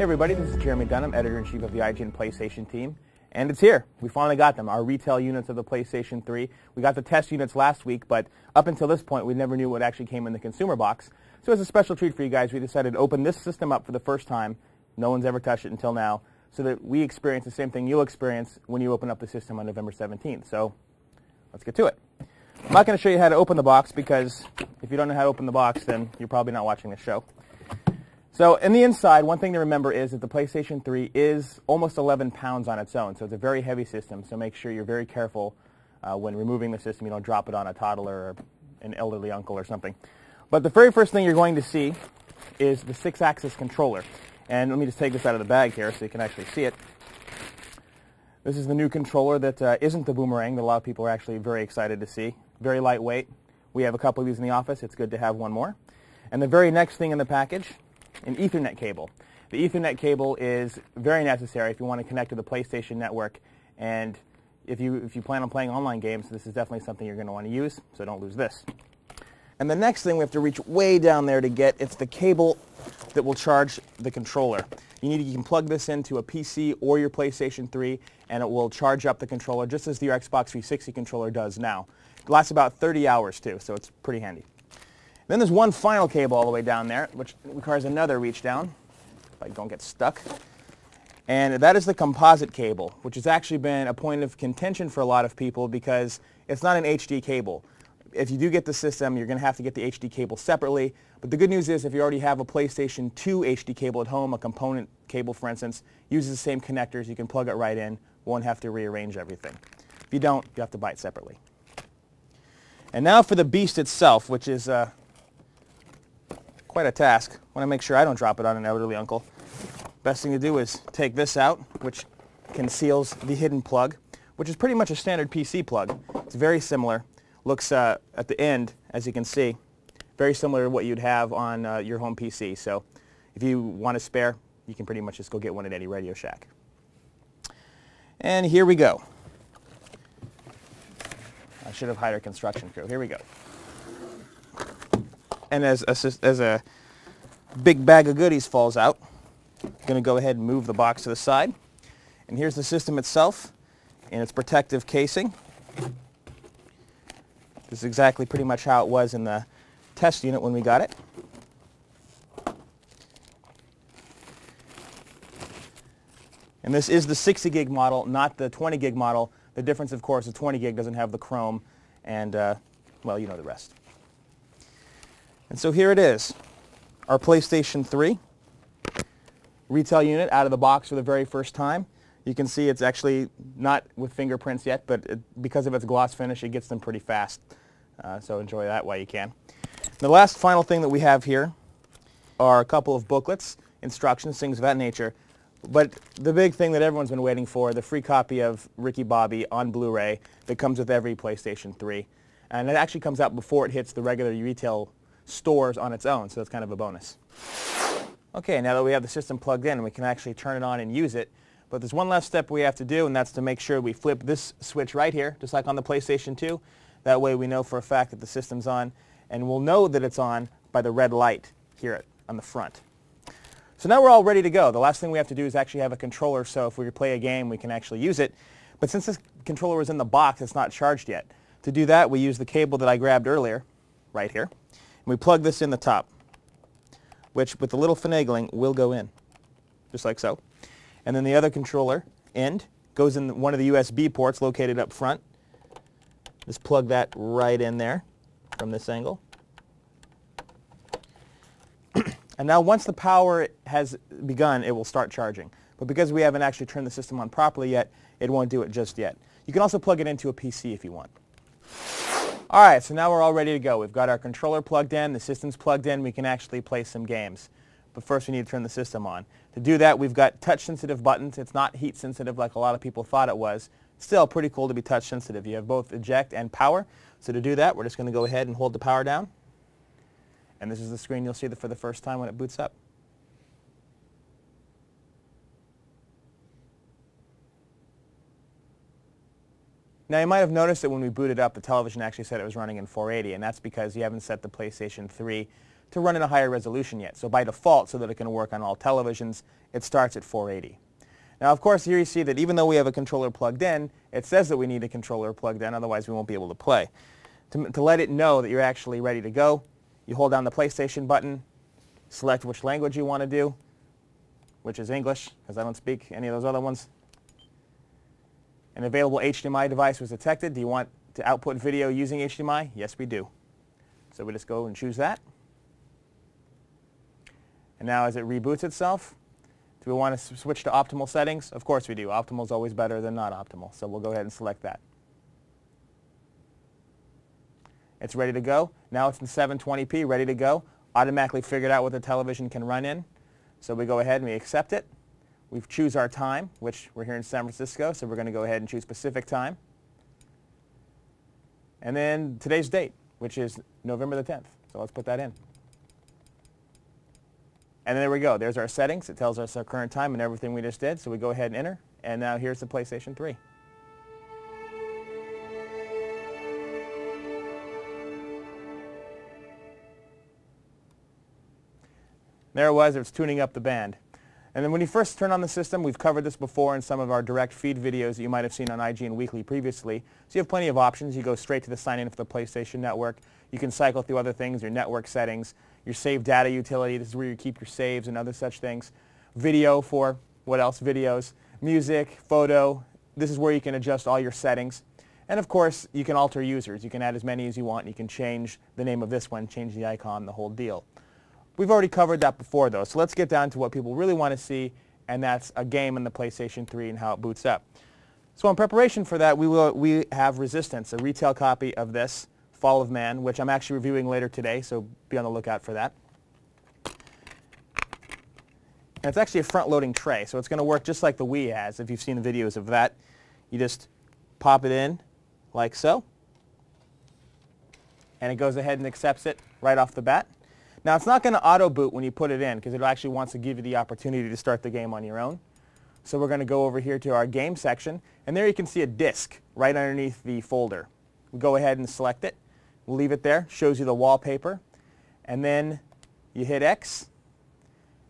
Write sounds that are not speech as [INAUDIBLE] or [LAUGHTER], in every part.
Hey everybody, this is Jeremy Dunham, editor-in-chief of the IGN PlayStation team. And it's here. We finally got them, our retail units of the PlayStation 3. We got the test units last week, but up until this point, we never knew what actually came in the consumer box. So as a special treat for you guys, we decided to open this system up for the first time. No one's ever touched it until now, so that we experience the same thing you'll experience when you open up the system on November 17th. So let's get to it. I'm not going to show you how to open the box because if you don't know how to open the box, then you're probably not watching this show. So in the inside, one thing to remember is that the PlayStation 3 is almost 11 pounds on its own, so it's a very heavy system, so make sure you're very careful uh, when removing the system. You don't drop it on a toddler or an elderly uncle or something. But the very first thing you're going to see is the six-axis controller. And let me just take this out of the bag here so you can actually see it. This is the new controller that uh, not the boomerang that a lot of people are actually very excited to see. Very lightweight. We have a couple of these in the office. It's good to have one more. And the very next thing in the package an Ethernet cable. The Ethernet cable is very necessary if you want to connect to the PlayStation Network. And if you, if you plan on playing online games, this is definitely something you're going to want to use, so don't lose this. And the next thing we have to reach way down there to get, it's the cable that will charge the controller. You need you can plug this into a PC or your PlayStation 3 and it will charge up the controller just as your Xbox 360 controller does now. It lasts about 30 hours too, so it's pretty handy. Then there's one final cable all the way down there, which requires another reach down, if I don't get stuck. And that is the composite cable, which has actually been a point of contention for a lot of people because it's not an HD cable. If you do get the system, you're going to have to get the HD cable separately. But the good news is if you already have a PlayStation 2 HD cable at home, a component cable for instance, uses the same connectors, you can plug it right in, won't have to rearrange everything. If you don't, you have to buy it separately. And now for the beast itself, which is uh, quite a task. Want to make sure I don't drop it on an elderly uncle. Best thing to do is take this out, which conceals the hidden plug, which is pretty much a standard PC plug. It's very similar. Looks uh, at the end, as you can see, very similar to what you'd have on uh, your home PC. So if you want a spare, you can pretty much just go get one at any Radio Shack. And here we go. I should have hired a construction crew. Here we go and as a, as a big bag of goodies falls out, I'm going to go ahead and move the box to the side. And here's the system itself in its protective casing. This is exactly pretty much how it was in the test unit when we got it. And this is the 60 gig model, not the 20 gig model. The difference, of course, the 20 gig doesn't have the Chrome, and, uh, well, you know the rest. And so here it is, our PlayStation 3 retail unit out of the box for the very first time. You can see it's actually not with fingerprints yet, but it, because of its gloss finish, it gets them pretty fast. Uh, so enjoy that while you can. The last final thing that we have here are a couple of booklets, instructions, things of that nature. But the big thing that everyone's been waiting for, the free copy of Ricky Bobby on Blu-ray that comes with every PlayStation 3. And it actually comes out before it hits the regular retail stores on its own, so that's kind of a bonus. Okay, now that we have the system plugged in, we can actually turn it on and use it. But there's one last step we have to do, and that's to make sure we flip this switch right here, just like on the PlayStation 2. That way we know for a fact that the system's on, and we'll know that it's on by the red light here on the front. So now we're all ready to go. The last thing we have to do is actually have a controller, so if we play a game, we can actually use it. But since this controller was in the box, it's not charged yet. To do that, we use the cable that I grabbed earlier, right here. We plug this in the top, which with a little finagling will go in, just like so. And then the other controller end goes in one of the USB ports located up front. Just plug that right in there from this angle. [CLEARS THROAT] and now once the power has begun, it will start charging. But because we haven't actually turned the system on properly yet, it won't do it just yet. You can also plug it into a PC if you want. All right, so now we're all ready to go. We've got our controller plugged in, the system's plugged in, we can actually play some games. But first we need to turn the system on. To do that, we've got touch-sensitive buttons. It's not heat-sensitive like a lot of people thought it was. Still pretty cool to be touch-sensitive. You have both eject and power. So to do that, we're just going to go ahead and hold the power down. And this is the screen you'll see for the first time when it boots up. Now you might have noticed that when we booted up, the television actually said it was running in 480, and that's because you haven't set the PlayStation 3 to run in a higher resolution yet. So by default, so that it can work on all televisions, it starts at 480. Now, of course, here you see that even though we have a controller plugged in, it says that we need a controller plugged in, otherwise we won't be able to play. To, to let it know that you're actually ready to go, you hold down the PlayStation button, select which language you want to do, which is English, because I don't speak any of those other ones. An available HDMI device was detected. Do you want to output video using HDMI? Yes, we do. So we just go and choose that. And now as it reboots itself, do we want to switch to optimal settings? Of course we do. Optimal is always better than not optimal. So we'll go ahead and select that. It's ready to go. Now it's in 720p, ready to go. Automatically figured out what the television can run in. So we go ahead and we accept it. We choose our time, which we're here in San Francisco, so we're going to go ahead and choose Pacific time. And then today's date, which is November the 10th. So let's put that in. And there we go. There's our settings. It tells us our current time and everything we just did. So we go ahead and enter. And now here's the PlayStation 3. There it was. It was tuning up the band. And then when you first turn on the system, we've covered this before in some of our direct feed videos that you might have seen on IGN Weekly previously. So you have plenty of options. You go straight to the sign in for the PlayStation Network. You can cycle through other things, your network settings, your save data utility. This is where you keep your saves and other such things. Video for what else? Videos, music, photo. This is where you can adjust all your settings. And of course, you can alter users. You can add as many as you want. You can change the name of this one, change the icon, the whole deal. We've already covered that before though, so let's get down to what people really want to see, and that's a game on the PlayStation 3 and how it boots up. So in preparation for that, we, will, we have Resistance, a retail copy of this, Fall of Man, which I'm actually reviewing later today, so be on the lookout for that. And it's actually a front-loading tray, so it's going to work just like the Wii has, if you've seen the videos of that. You just pop it in like so, and it goes ahead and accepts it right off the bat. Now it's not going to auto boot when you put it in because it actually wants to give you the opportunity to start the game on your own. So we're going to go over here to our game section and there you can see a disk right underneath the folder. We go ahead and select it. We'll leave it there. Shows you the wallpaper. And then you hit X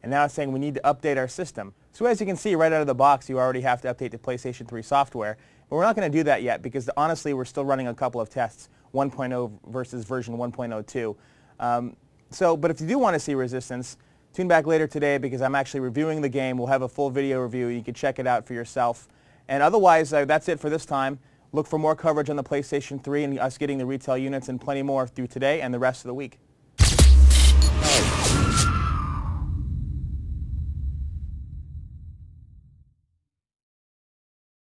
and now it's saying we need to update our system. So as you can see right out of the box you already have to update the PlayStation 3 software. But we're not going to do that yet because honestly we're still running a couple of tests 1.0 versus version 1.02. Um, so, but if you do want to see Resistance, tune back later today because I'm actually reviewing the game. We'll have a full video review. You can check it out for yourself. And otherwise, uh, that's it for this time. Look for more coverage on the PlayStation 3 and us getting the retail units and plenty more through today and the rest of the week.